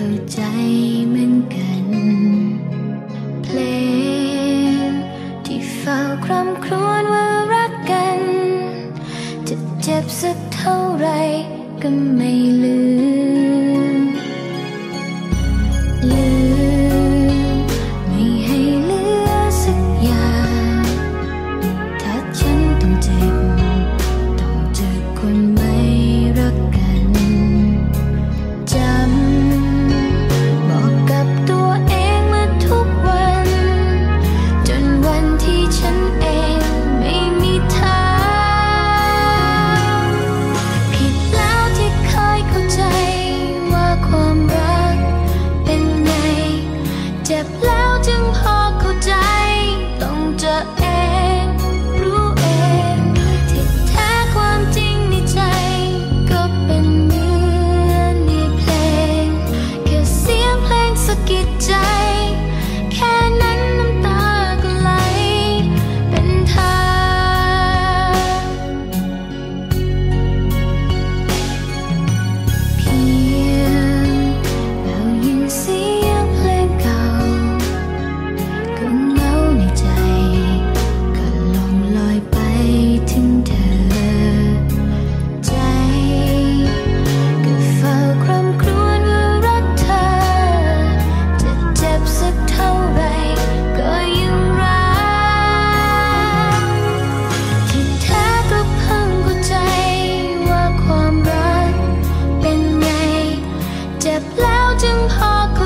เขาใจเหมือนกัน เพลงที่เฝ้าคร่ำครวญว่ารักกัน จะเจ็บสักเท่าไรก็ไม่ลืม 那正好。